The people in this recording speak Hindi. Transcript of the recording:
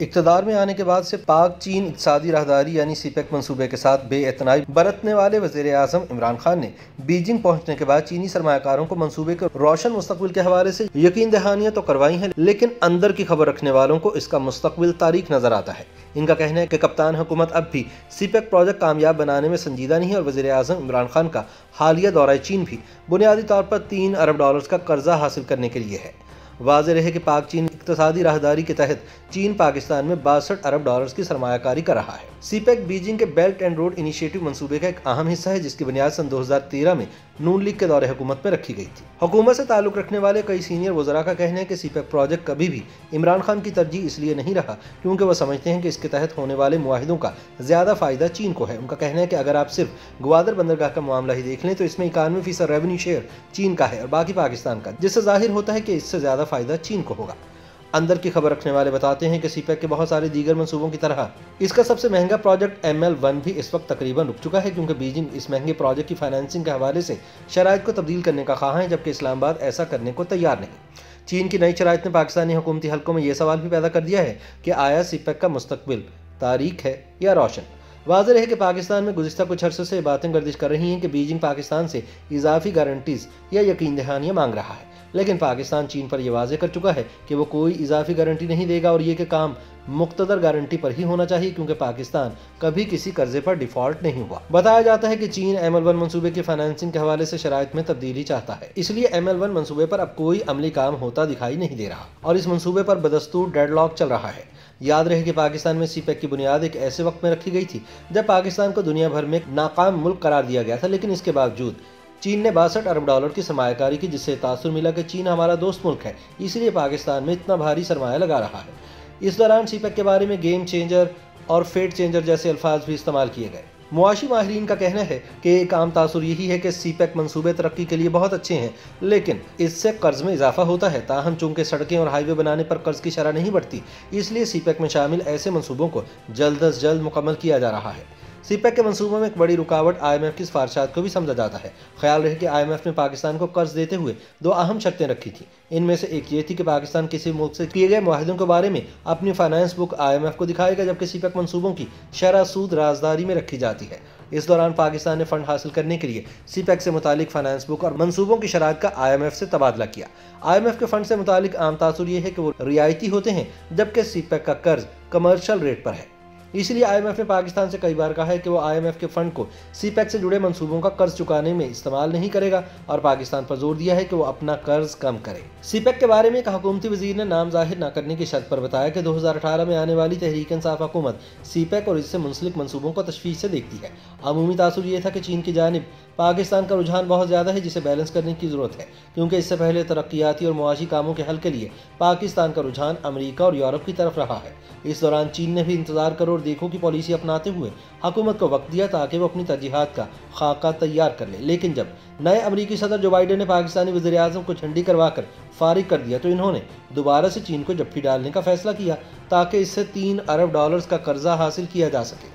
इकतदार में आने के बाद से पाक, चीन इकसादी राहदारी यानी सीपेक मनसूबे के साथ बेअतनाई बरतने वाले वज़ीर अजम इमरान खान ने बीजिंग पहुँचने के बाद चीनी सरमाकारों को मनसूबे के रोशन मुस्तबिल के हवाले से यकीन दहानियाँ तो करवाई हैं, लेकिन अंदर की खबर रखने वालों को इसका मुस्तबिल तारीख नज़र आता है। इनका कहना है कि कप्तान हुकूमत अब भी सीपेक प्रोजेक्ट कामयाब बनाने में संजीदा नहीं है और वजी अजम इमरान खान का हालिया दौरा चीन भी बुनियादी तौर पर तीन अरब डॉलर का कर्जा हासिल करने के लिए है। वाज रहे कि पाक, चीन इकतदी राहदारी के तहत चीन पाकिस्तान में बासठ अरब डॉलर की सरमाकारी कर रहा है। सीपेक बीजिंग के बेल्ट एंड रोड इनिशिएटिव मंसूबे का एक अहम हिस्सा है, जिसकी बुनियाद सन 2013 में नून लीग के दौरे हुकूमत में रखी गई थी। हुकूमत से ताल्लुक रखने वाले कई सीनियर वजरा का कहना है कि सीपेक प्रोजेक्ट कभी भी इमरान खान की तरजीह इसलिए नहीं रहा, क्योंकि वह समझते हैं कि इसके तहत होने वाले माहिदों का ज़्यादा फ़ायदा चीन को है। उनका कहना है कि अगर आप सिर्फ़ ग्वादर बंदरगाह का मामला ही देख लें तो इसमें इक्यानवे फ़ीसद रेवेन्यू शेयर चीन का है और बाकी पाकिस्तान का, जिससे ज़ाहिर होता है कि इससे ज़्यादा फ़ायदा चीन को होगा। अंदर की खबर रखने वाले बताते हैं कि सीपैक के बहुत सारे दीगर मंसूबों की तरह, इसका सबसे महँगा प्रोजेक्ट एम एल वन भी इस वक्त तकरीबन रुक चुका है, क्योंकि बीजिंग इस महँगे प्रोजेक्ट की फाइनेंसिंग के हवाले से शराय को तब्दील करने का खा है, जबकि इस्लामाबाद ऐसा करने को तैयार नहीं। चीन की नई शरात ने पाकिस्तानी हुकूमती हलकों में यह सवाल भी पैदा कर दिया है कि आया सीपैक का मुस्तबिल तारीख है या रोशन। वाज है कि पाकिस्तान में गुजशत कुछ अर्सों से बातें गर्दिश कर रही हैं कि बीजिंग पाकिस्तान से इजाफी गारंटीज या यकीन दहानियाँ मांग रहा है। लेकिन पाकिस्तान चीन पर यह वाजे कर चुका है कि वो कोई इजाफी गारंटी नहीं देगा और ये कि काम मुख्तर गारंटी पर ही होना चाहिए, क्योंकि पाकिस्तान कभी किसी कर्जे पर डिफ़ॉल्ट नहीं हुआ। बताया जाता है कि चीन एम एल वन मनसूबे की फाइनेंसिंग के हवाले से शराय में तब्दीली चाहता है। इसलिए एम एल वन मनसूबे पर अब कोई अमली काम होता दिखाई नहीं दे रहा। और इस मनसूबे पर बदस्तूर डेडलॉक चल रहा है। याद रहे कि पाकिस्तान में सीपेक की बुनियाद एक ऐसे वक्त में रखी गई थी, जब पाकिस्तान को दुनिया भर में नाकाम मुल्क करार दिया गया था। लेकिन इसके बावजूद, चीन ने बासठ अरब डॉलर की सरमाकारी की, जिससे तासर मिला कि चीन हमारा दोस्त मुल्क है। इसलिए पाकिस्तान में इतना भारी सरमाया लगा रहा है। इस दौरान सीपेक के बारे में गेम चेंजर और फेट चेंजर जैसे अल्फाज भी इस्तेमाल किए गए। मुआशी माहरीन का कहना है कि एक आम तासर यही है कि सी पैक मनसूबे तरक्की के लिए बहुत अच्छे हैं, लेकिन इससे कर्ज में इजाफा होता है। ताहम चूँकि सड़कें और हाईवे बनाने पर कर्ज की शरह नहीं बढ़ती, इसलिए सी पैक में शामिल ऐसे मनसूबों को जल्द अज जल्द मुकम्मल किया जा रहा है। सीपैक के मनसूबों में एक बड़ी रुकावट आईएमएफ की सिफारशात को भी समझा जाता है। ख्याल रहे कि आईएमएफ ने पाकिस्तान को कर्ज देते हुए दो अहम शर्तें रखी थी। इनमें से एक ये थी कि पाकिस्तान किसी मुल्क से किए गए माहिदों के बारे में अपनी फाइनेंस बुक आईएमएफ को दिखाएगा, जबकि सीपैक मनसूबों की शरह सूद राजदारी में रखी जाती है। इस दौरान पाकिस्तान ने फंड हासिल करने के लिए सीपैक से मुतालिक फाइनेंस बुक और मनसूबों की शरात का आईएमएफ से तबादला किया। आईएमएफ के फंड से मुतालिक आम तासुर ये है कि वो रियायती होते हैं, जबकि सीपैक का कर्ज कमर्शियल रेट पर है। इसलिए आईएमएफ ने पाकिस्तान से कई बार कहा है कि वो आईएमएफ के फंड को सीपैक से जुड़े मंसूबों का कर्ज चुकाने में इस्तेमाल नहीं करेगा और पाकिस्तान पर ज़ोर दिया है कि वो अपना कर्ज कम करे। सीपैक के बारे में एक हुकूमती वज़ीर ने नाम ज़ाहिर न करने की शर्त पर बताया कि 2018 में आने वाली तहरीक इंसाफ हुकूमत सीपैक और इससे मुंसलिक मनसूबों को तशवीश से देखती है। अमूमी तासर ये था कि चीन की जानब पाकिस्तान का रुझान बहुत ज़्यादा है, जिसे बैलेंस करने की ज़रूरत है, क्योंकि इससे पहले तरक्याती और मुआशी कामों के हल के लिए पाकिस्तान का रुझान अमरीका और यूरोप की तरफ़ रहा है। इस दौरान चीन ने भी इंतज़ार करो और देखो की पॉलिसी अपनाते हुए हुकूमत को वक्त दिया ताकि वो अपनी तरजीहत का खाका तैयार कर ले। लेकिन जब नए अमरीकी सदर जो बाइडन ने पाकिस्तानी वजी अजम को झंडी करवा कर फारिग कर दिया तो इन्होंने दोबारा से चीन को जप्फी डालने का फैसला किया ताकि इससे तीन अरब डॉलर का कर्जा हासिल किया जा सके।